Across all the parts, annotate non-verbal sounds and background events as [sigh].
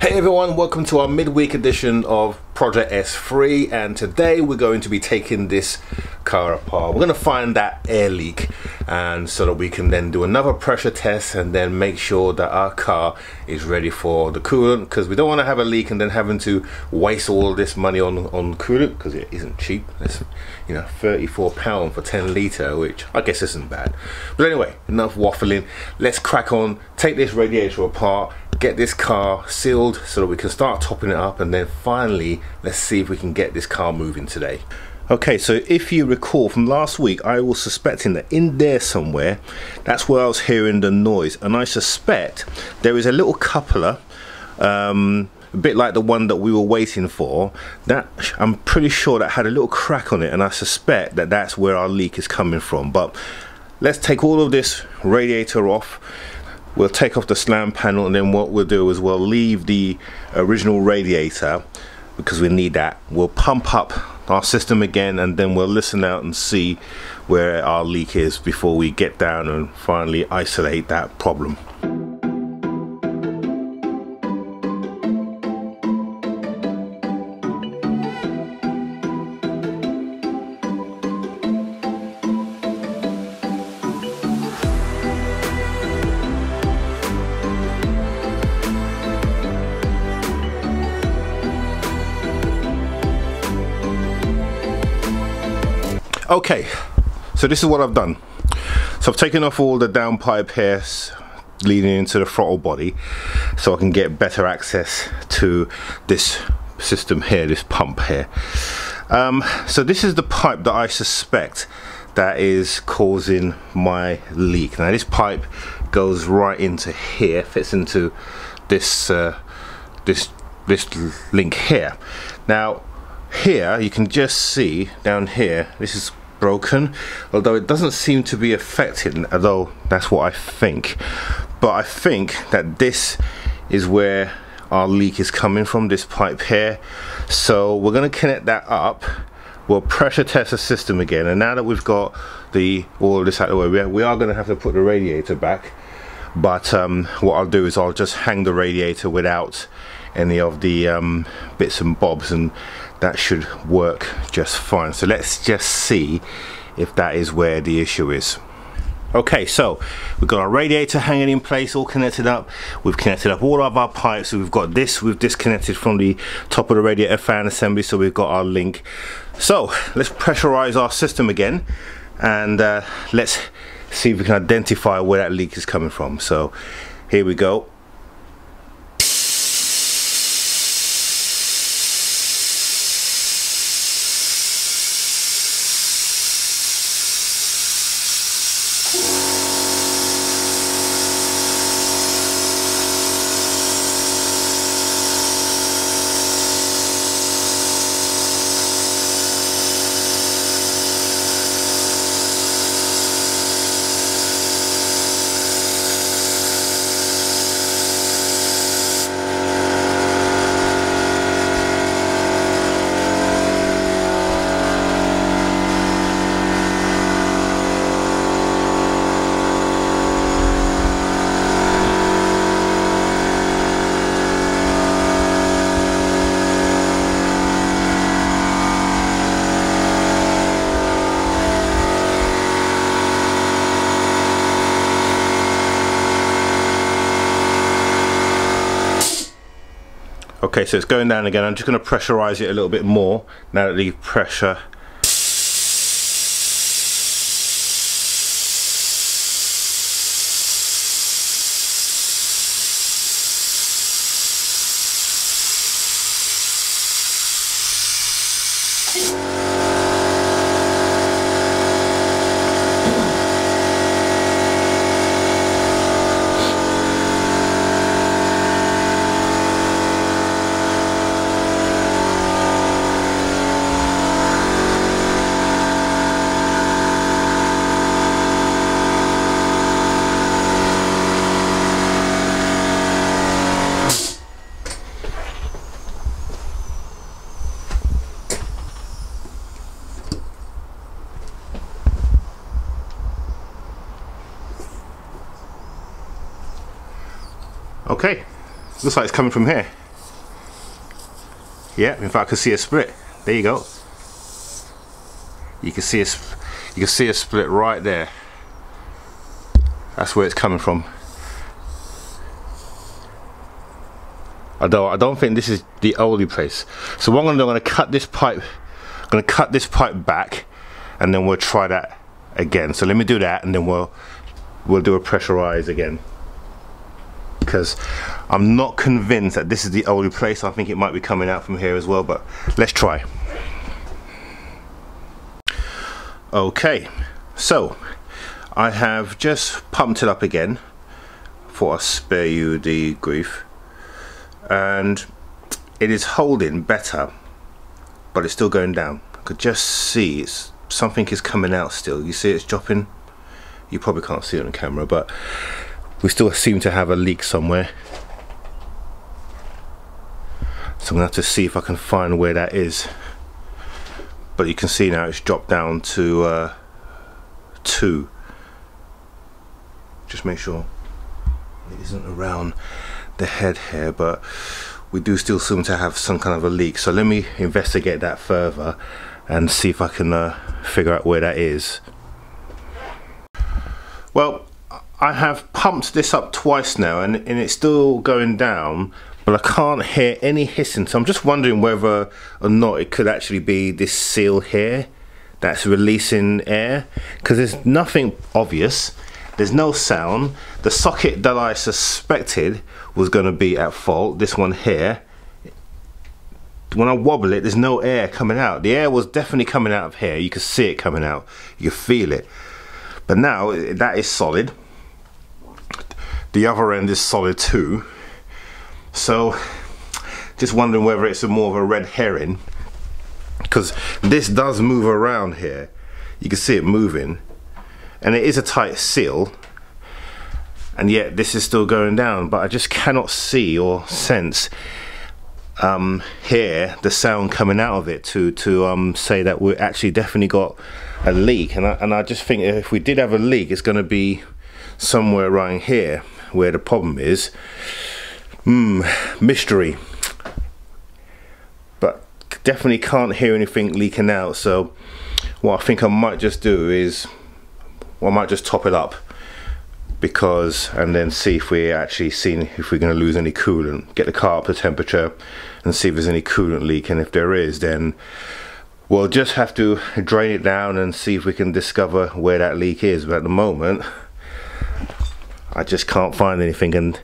Hey everyone, welcome to our midweek edition of Project S3 and today we're going to be taking this car apart. We're going to find that air leak and so that we can then do another pressure test and then make sure that our car is ready for the coolant because we don't want to have a leak and then having to waste all this money on, on coolant because it isn't cheap. It's you know 34 pound for 10 litre which I guess isn't bad. But anyway, enough waffling. Let's crack on, take this radiator apart get this car sealed so that we can start topping it up and then finally let's see if we can get this car moving today. Okay so if you recall from last week I was suspecting that in there somewhere that's where I was hearing the noise. And I suspect there is a little coupler um, a bit like the one that we were waiting for. That I'm pretty sure that had a little crack on it and I suspect that that's where our leak is coming from. But let's take all of this radiator off we'll take off the slam panel and then what we'll do is we'll leave the original radiator because we need that. We'll pump up our system again and then we'll listen out and see where our leak is before we get down and finally isolate that problem okay so this is what I've done. So I've taken off all the downpipe hairs leading into the throttle body so I can get better access to this system here this pump here. Um, so this is the pipe that I suspect that is causing my leak. Now this pipe goes right into here fits into this uh, this this link here. Now here you can just see down here this is broken although it doesn't seem to be affected although that's what I think. But I think that this is where our leak is coming from this pipe here. So we're going to connect that up. We'll pressure test the system again and now that we've got the all this out of the way we are, we are going to have to put the radiator back. But um, what I'll do is I'll just hang the radiator without any of the um, bits and bobs and that should work just fine. So let's just see if that is where the issue is. Okay so we've got our radiator hanging in place all connected up. We've connected up all of our pipes. We've got this we've disconnected from the top of the radiator fan assembly so we've got our link. So let's pressurize our system again and uh, let's see if we can identify where that leak is coming from. So here we go okay so it's going down again. I'm just going to pressurize it a little bit more. Now that the pressure Okay, looks like it's coming from here. Yeah, in fact I can see a split. There you go. You can see a, you can see a split right there. That's where it's coming from. I don't, I don't think this is the only place. So what I'm gonna do, I'm gonna cut this pipe, I'm gonna cut this pipe back and then we'll try that again. So let me do that and then we'll, we'll do a pressurize again. Because I'm not convinced that this is the only place. I think it might be coming out from here as well, but let's try. Okay, so I have just pumped it up again. For I spare you the grief and it is holding better but it's still going down I could just see it's something is coming out still you see it's dropping you probably can't see it on camera but we still seem to have a leak somewhere. So I'm gonna have to see if I can find where that is. But you can see now it's dropped down to uh, two. Just make sure it isn't around the head here but we do still seem to have some kind of a leak. So let me investigate that further and see if I can uh, figure out where that is. Well I have pumped this up twice now and, and it's still going down but I can't hear any hissing. So I'm just wondering whether or not it could actually be this seal here that's releasing air because there's nothing obvious. There's no sound. The socket that I suspected was going to be at fault this one here. When I wobble it there's no air coming out. The air was definitely coming out of here. You can see it coming out. You can feel it. But now that is solid the other end is solid too. So just wondering whether it's a more of a red herring because this does move around here. You can see it moving and it is a tight seal and yet this is still going down but I just cannot see or sense um, here the sound coming out of it to to um, say that we actually definitely got a leak. And I, and I just think if we did have a leak it's going to be somewhere around here where the problem is. Hmm mystery. But definitely can't hear anything leaking out so what I think I might just do is well, I might just top it up because and then see if we're actually seeing if we're going to lose any coolant. Get the car up to temperature and see if there's any coolant leak and if there is then we'll just have to drain it down and see if we can discover where that leak is. But at the moment I just can't find anything and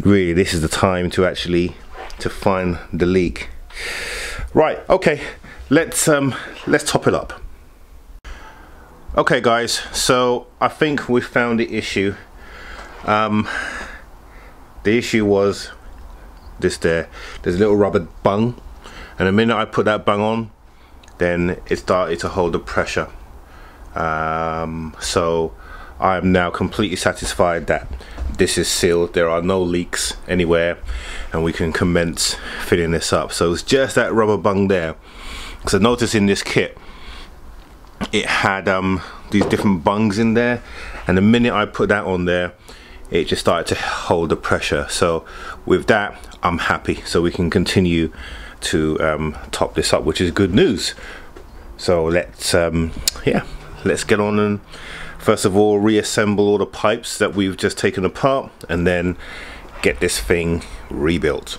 really this is the time to actually to find the leak right okay let's um let's top it up. Okay guys so I think we found the issue. Um, the issue was this there. There's a little rubber bung and the minute I put that bung on then it started to hold the pressure. Um, so I am now completely satisfied that this is sealed. There are no leaks anywhere and we can commence filling this up. So it's just that rubber bung there. Because I noticed in this kit it had um, these different bungs in there and the minute I put that on there it just started to hold the pressure. So with that I'm happy. So we can continue to um, top this up which is good news. So let's um, yeah let's get on and first of all reassemble all the pipes that we've just taken apart and then get this thing rebuilt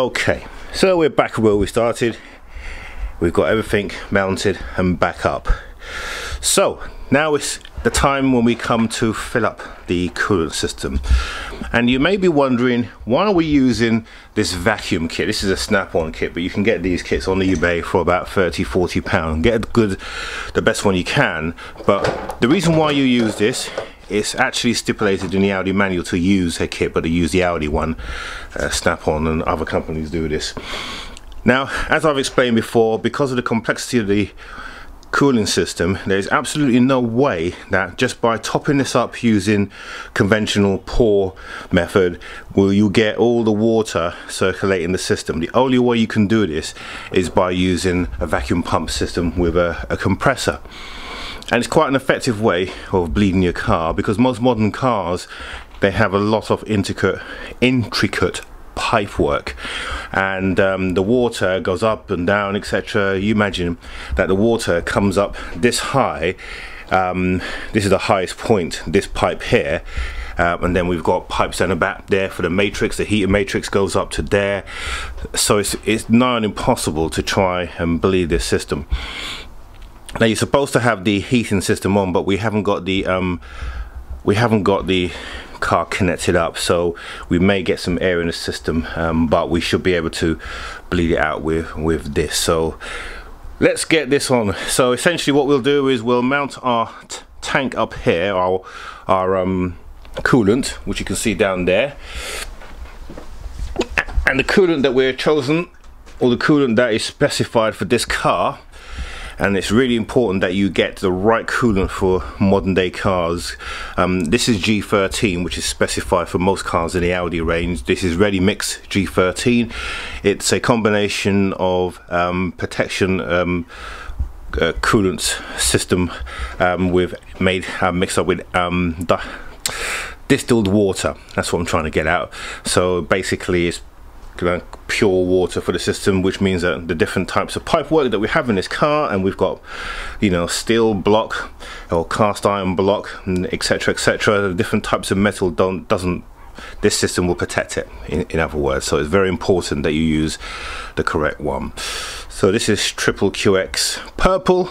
Okay, so we're back where we started. We've got everything mounted and back up. So now it's the time when we come to fill up the coolant system. And you may be wondering, why are we using this vacuum kit? This is a snap-on kit, but you can get these kits on eBay for about 30, 40 pounds. Get a good, the best one you can. But the reason why you use this it's actually stipulated in the Audi manual to use a kit, but to use the Audi one. Uh, Snap-on and other companies do this. Now, as I've explained before, because of the complexity of the cooling system there's absolutely no way that just by topping this up using conventional pour method will you get all the water circulating the system the only way you can do this is by using a vacuum pump system with a, a compressor and it's quite an effective way of bleeding your car because most modern cars they have a lot of intricate intricate pipe work and um, the water goes up and down etc you imagine that the water comes up this high um, this is the highest point this pipe here. Uh, and then we've got pipes down the back there for the matrix. The heater matrix goes up to there. So it's, it's not impossible to try and bleed this system now you're supposed to have the heating system on but we haven't got the um, we haven't got the car connected up so we may get some air in the system um, but we should be able to bleed it out with with this. So let's get this on. So essentially what we'll do is we'll mount our tank up here our our um, coolant which you can see down there. And the coolant that we're chosen or the coolant that is specified for this car and it's really important that you get the right coolant for modern day cars. Um, this is G13 which is specified for most cars in the Audi range. This is Ready Mix G13 it's a combination of um, protection um, uh, coolant system um, with made uh, mixed up with um, distilled water. That's what I'm trying to get out so basically it's pure water for the system which means that the different types of pipe work that we have in this car and we've got you know steel block or cast iron block etc etc the different types of metal don't doesn't this system will protect it in, in other words. So it's very important that you use the correct one. So this is triple QX purple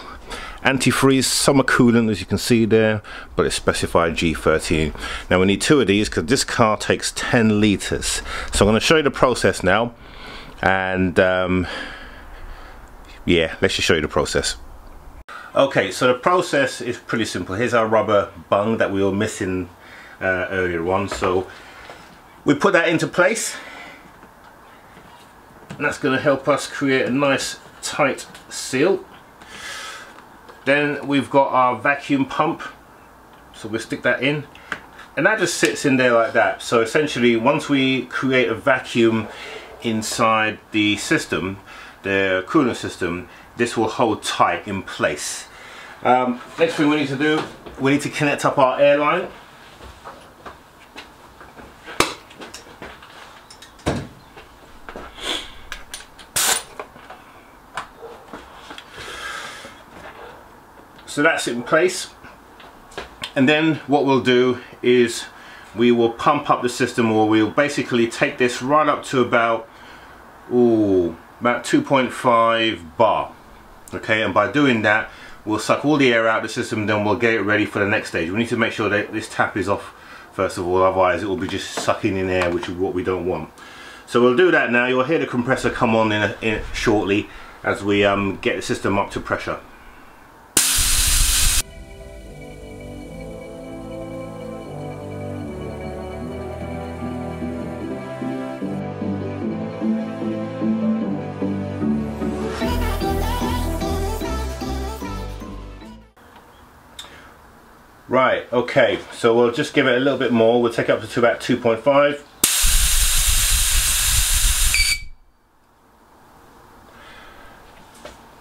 antifreeze summer coolant as you can see there but it's specified G13 now we need two of these because this car takes 10 liters. So I'm going to show you the process now and um, yeah let's just show you the process. Okay so the process is pretty simple. Here's our rubber bung that we were missing uh, earlier on. So we put that into place and that's going to help us create a nice tight seal then we've got our vacuum pump. So we'll stick that in. And that just sits in there like that. So essentially once we create a vacuum inside the system, the cooling system, this will hold tight in place. Um, next thing we need to do, we need to connect up our airline. So that's in place. And then what we'll do is we will pump up the system or we'll basically take this right up to about ooh, about 2.5 bar. Okay and by doing that we'll suck all the air out of the system then we'll get it ready for the next stage. We need to make sure that this tap is off first of all otherwise it will be just sucking in air which is what we don't want. So we'll do that now. You'll hear the compressor come on in, a, in shortly as we um, get the system up to pressure okay, so we'll just give it a little bit more. We'll take it up to about 2.5.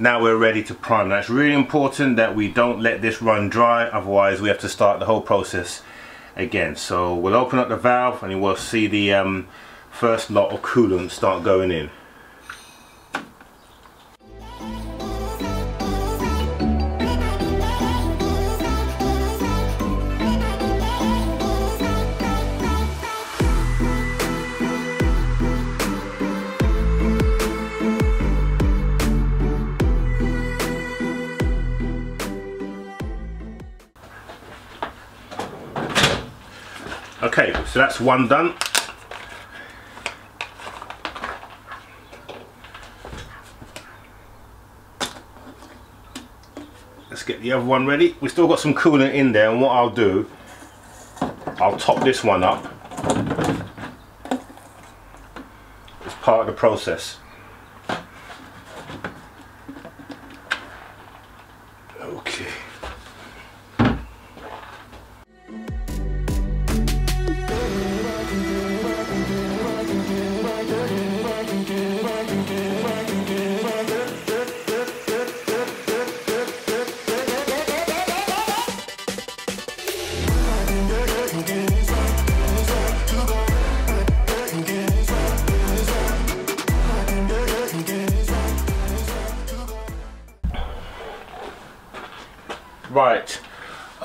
Now we're ready to prime. Now it's really important that we don't let this run dry, otherwise we have to start the whole process again. So we'll open up the valve and you will see the um, first lot of coolant start going in. Okay, so that's one done. Let's get the other one ready. We've still got some coolant in there and what I'll do, I'll top this one up It's part of the process.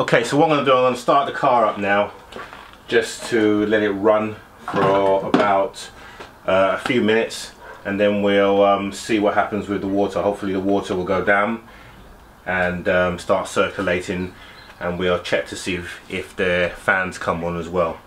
Okay, so what I'm going to do, I'm going to start the car up now just to let it run for about uh, a few minutes and then we'll um, see what happens with the water. Hopefully the water will go down and um, start circulating and we'll check to see if, if the fans come on as well.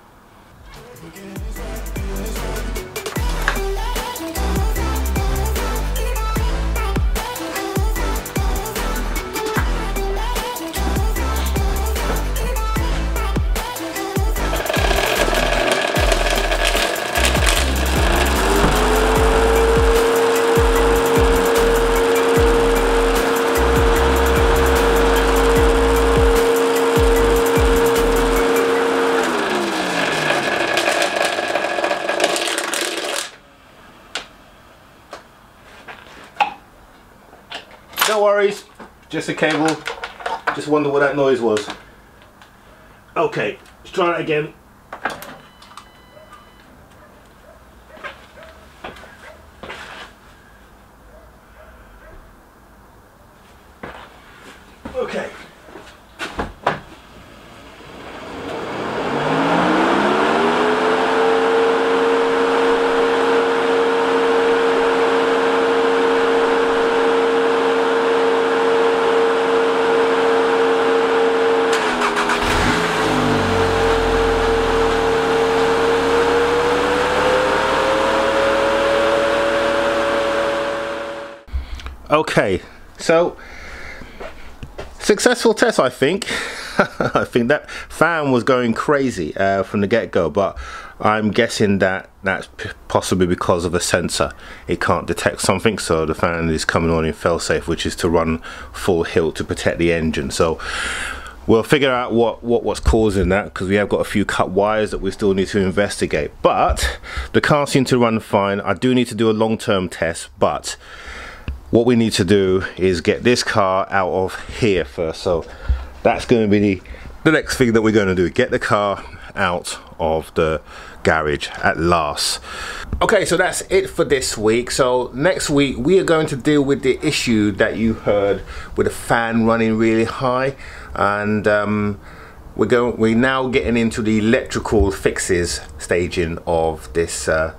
No worries, just a cable. Just wonder what that noise was. Okay, let's try it again. Okay. Okay, so successful test, I think. [laughs] I think that fan was going crazy uh, from the get-go, but I'm guessing that that's possibly because of a sensor. It can't detect something, so the fan is coming on in failsafe, which is to run full hilt to protect the engine. So we'll figure out what, what what's causing that because we have got a few cut wires that we still need to investigate. But the car seemed to run fine. I do need to do a long-term test, but what we need to do is get this car out of here first. So that's going to be the, next thing that we're going to do get the car out of the garage at last. Okay so that's it for this week. So next week we are going to deal with the issue that you heard with a fan running really high. And um, we're going we're now getting into the electrical fixes staging of this uh,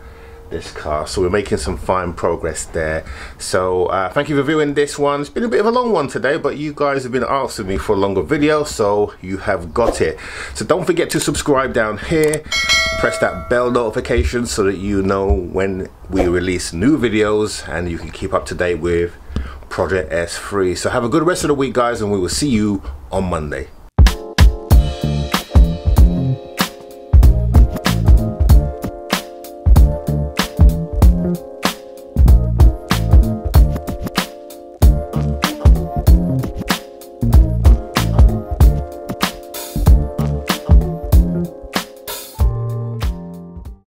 this car. So we're making some fine progress there. So uh, thank you for viewing this one. It's been a bit of a long one today but you guys have been asking me for a longer video so you have got it. So don't forget to subscribe down here. Press that bell notification so that you know when we release new videos and you can keep up to date with Project S3 so have a good rest of the week guys and we will see you on Monday